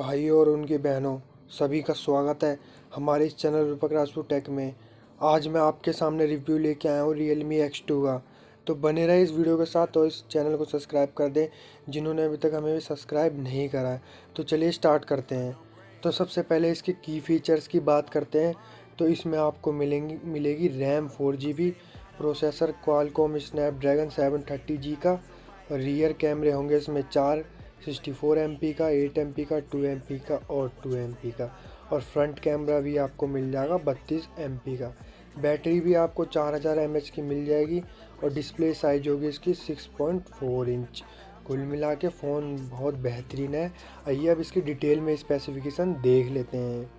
भाइयों और उनकी बहनों, सभी का स्वागत है हमारे इस चैनल रूपक राजपूत टेक में। आज मैं आपके सामने रिव्यू लेके आया हूँ रियल मी एक्स टू का। तो बने रहे इस वीडियो के साथ और इस चैनल को सब्सक्राइब कर दें, जिन्होंने अभी तक हमें भी सब्सक्राइब नहीं करा है। तो चलिए स्टार्ट करते हैं। तो सबसे पहले इसके की फ़ीचर्स की बात करते हैं। तो इसमें आपको मिलेंगी, मिलेगी RAM four G B processor Qualcomm Snapdragon seven thirty G का। रियर कैमरे होंगे इसमें चार सिक्सटी फोर एम पी का, एट एम पी का, टू एम पी का और टू एम पी का। और फ्रंट कैमरा भी आपको मिल जाएगा बत्तीस एम पी का। बैटरी भी आपको चार हज़ार एम एच की मिल जाएगी और डिस्प्ले साइज़ होगी इसकी सिक्स पॉइंट फोर इंच। कुल मिला के फ़ोन बहुत बेहतरीन है। आइए अब इसकी डिटेल में स्पेसिफिकेशन देख लेते हैं।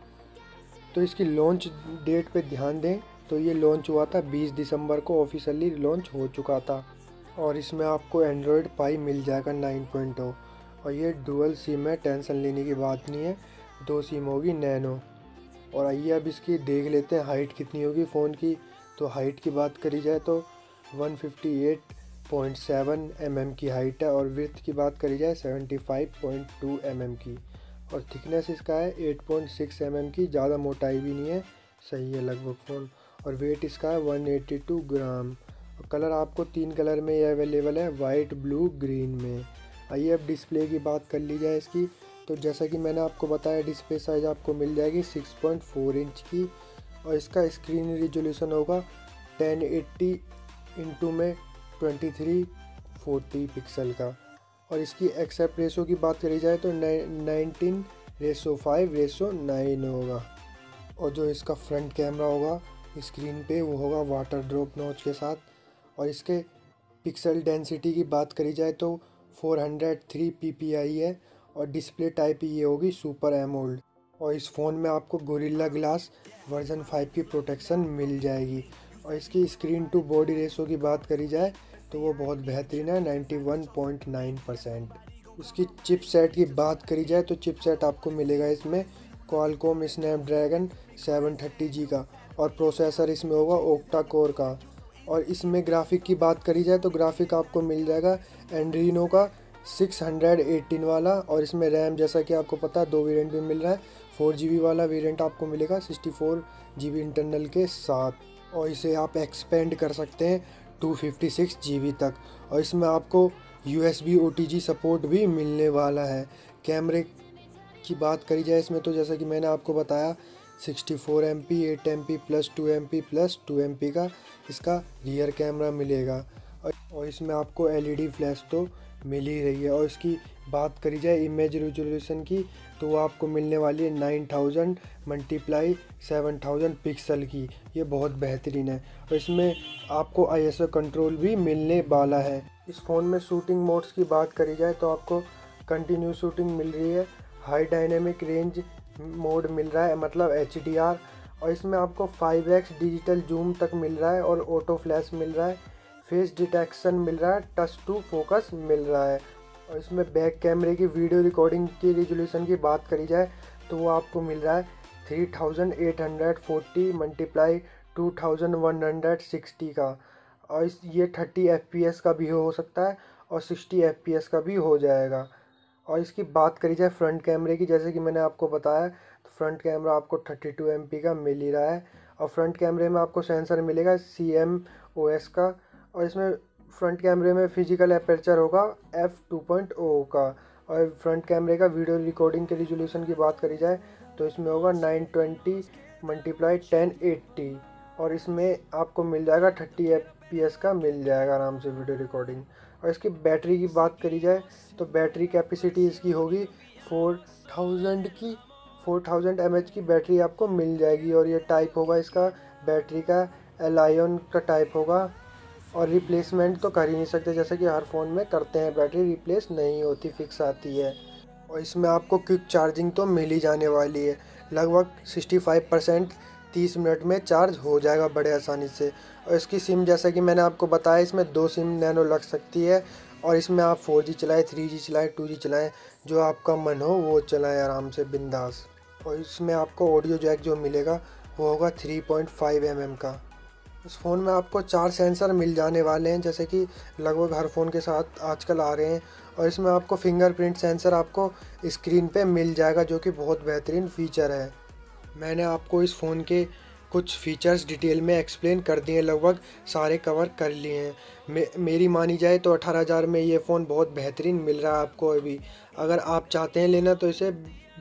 तो इसकी लॉन्च डेट पे ध्यान दें तो ये लॉन्च हुआ था 20 दिसंबर को ऑफिशियली लॉन्च हो चुका था। और इसमें आपको एंड्रॉयड पाई मिल जाएगा 9.0 और ये डुअल सिम है टेंशन लेने की बात नहीं है, दो सिम होगी नैनो। और आइए अब इसकी देख लेते हैं हाइट कितनी होगी फ़ोन की। तो हाइट की बात करी जाए तो 158.7 mm की हाइट है और विर्थ की बात करी जाए 75.2 mm की। और थिकनेस इसका है 8.6 mm की, ज़्यादा मोटाई भी नहीं है, सही है लगभग फ़ोन। और वेट इसका है 182 ग्राम। और कलर आपको तीन कलर में ये अवेलेबल है वाइट ब्लू ग्रीन में। आइए अब डिस्प्ले की बात कर ली जाए इसकी। तो जैसा कि मैंने आपको बताया डिस्प्ले साइज़ आपको मिल जाएगी 6.4 इंच की और इसका स्क्रीन रिजोल्यूशन होगा 1080 एट्टी इंटू में 2340 पिक्सल का। और इसकी एक्सेप्ट रेशो की बात करी जाए तो nineteen ratio five ratio nine होगा। और जो इसका फ्रंट कैमरा होगा स्क्रीन पे वो होगा वाटर ड्रॉप नोच के साथ। और इसके पिक्सल डेंसिटी की बात करी जाए तो 403 ppi है और डिस्प्ले टाइप ये होगी सुपर एमोल्ड। और इस फ़ोन में आपको गोरिल्ला ग्लास वर्जन 5 की प्रोटेक्शन मिल जाएगी। और इसकी स्क्रीन टू बॉडी रेशो की बात करी जाए तो वो बहुत बेहतरीन है 91.9 परसेंट। उसकी चिप सेट की बात करी जाए तो चिप सेट आपको मिलेगा इसमें क्वालकॉम स्नैपड्रैगन 730 जी का और प्रोसेसर इसमें होगा ओक्टा कोर का। और इसमें ग्राफिक की बात करी जाए तो ग्राफिक आपको मिल जाएगा एंड्रीनो का 618 वाला और इसमें रैम, जैसा कि आपको पता है, दो वेरिएंट भी मिल रहा है। फोर जी वाला वेरिएंट आपको मिलेगा 64 फोर जी इंटरनल के साथ। और इसे आप एक्सपेंड कर सकते हैं 256 जीबी तक। और इसमें आपको यू एस सपोर्ट भी मिलने वाला है। कैमरे की बात करी जाए इसमें तो जैसा कि मैंने आपको बताया sixty four M P eight M P plus two M P plus two M P का इसका रियर कैमरा मिलेगा। और इसमें आपको एलईडी फ्लैश तो मिल ही रही है। और इसकी बात करी जाए इमेज रेजोल्यूशन की तो वो आपको मिलने वाली है nine thousand multiply seven thousand pixel की। ये बहुत बेहतरीन है। और इसमें आपको आईएसओ कंट्रोल भी मिलने वाला है। इस फ़ोन में शूटिंग मोड्स की बात करी जाए तो आपको कंटिन्यू शूटिंग मिल रही है। हाई डायनेमिक रेंज मोड मिल रहा है मतलब एचडीआर और इसमें आपको 5x डिजिटल जूम तक मिल रहा है और ऑटो फ्लैश मिल रहा है फेस डिटेक्शन मिल रहा है टच टू फोकस मिल रहा है। और इसमें बैक कैमरे की वीडियो रिकॉर्डिंग की रिजोल्यूशन की बात करी जाए तो वो आपको मिल रहा है three thousand eight hundred forty multiply two thousand one hundred sixty का। और इस, ये थर्टी एफ़ पी एस का भी हो सकता है, और सिक्सटी एफ़ पी एस का भी हो जाएगा। और इसकी बात करी जाए फ्रंट कैमरे की, जैसे कि मैंने आपको बताया तो फ्रंट कैमरा आपको थर्टी टू एम पी का मिल ही रहा है और फ्रंट कैमरे में आपको सेंसर मिलेगा सी एम ओ एस का और इसमें फ्रंट कैमरे में फ़िज़िकल अपर्चर होगा एफ़ टू पॉइंट ओ का और फ्रंट कैमरे का वीडियो रिकॉर्डिंग के रिजोल्यूशन की बात करी जाए तो इसमें होगा nine twenty multiply ten eighty और इसमें आपको मिल जाएगा थर्टी एफ़ पी एस का, मिल जाएगा आराम से वीडियो रिकॉर्डिंग। और इसकी बैटरी की बात करी जाए तो बैटरी कैपेसिटी इसकी होगी फोर थाउज़ेंड की। फोर थाउज़ेंड एमएच की बैटरी आपको मिल जाएगी और ये टाइप होगा इसका, बैटरी का एलायन का टाइप होगा। और रिप्लेसमेंट तो कर ही नहीं सकते, जैसे कि हर फ़ोन में करते हैं बैटरी रिप्लेस नहीं होती फिक्स आती है। और इसमें आपको क्विक चार्जिंग तो मिल ही जाने वाली है। लगभग सिक्सटी फाइव परसेंट तीस मिनट में चार्ज हो जाएगा बड़े आसानी से। और इसकी सिम जैसा कि मैंने आपको बताया, इसमें दो सिम नैनो लग सकती है और इसमें आप फोर जी चलाएँ, थ्री जी चलाएँ, टू जी चलाएँ, जो आपका मन हो वो चलाएँ आराम से, बिंदास। और इसमें आपको ऑडियो जैक जो मिलेगा, वो होगा three point five M M का। इस फ़ोन में आपको चार सेंसर मिल जाने वाले हैं, जैसे कि लगभग हर फ़ोन के साथ आजकल आ रहे हैं। और इसमें आपको फिंगरप्रिंट सेंसर आपको स्क्रीन पे मिल जाएगा, जो कि बहुत बेहतरीन फ़ीचर है। मैंने आपको इस फ़ोन के कुछ फीचर्स डिटेल में एक्सप्लेन कर दिए लगभग सारे कवर कर लिए हैं। मे, मेरी मानी जाए तो अठारह हज़ार में ये फ़ोन बहुत बेहतरीन मिल रहा है आपको अभी। अगर आप चाहते हैं लेना तो इसे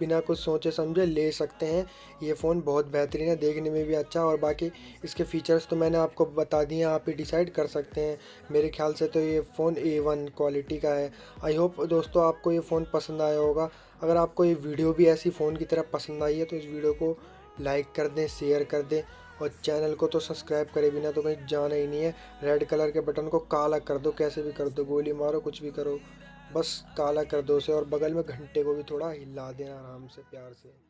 बिना कुछ सोचे समझे ले सकते हैं। ये फ़ोन बहुत बेहतरीन है, देखने में भी अच्छा और बाकी इसके फ़ीचर्स तो मैंने आपको बता दिए आप ही डिसाइड कर सकते हैं। मेरे ख्याल से तो ये फ़ोन ए वन क्वालिटी का है। आई होप दोस्तों आपको ये फ़ोन पसंद आया होगा। अगर आपको ये वीडियो भी ऐसी फ़ोन की तरह पसंद आई है तो इस वीडियो को लाइक कर दें शेयर कर दें और चैनल को तो सब्सक्राइब करे बिना तो कहीं जाना ही नहीं है। रेड कलर के बटन को काला कर दो, कैसे भी कर दो, गोली मारो, कुछ भी करो। बस काला कर दो से और बगल में घंटे को भी थोड़ा हिला देना आराम से, प्यार से।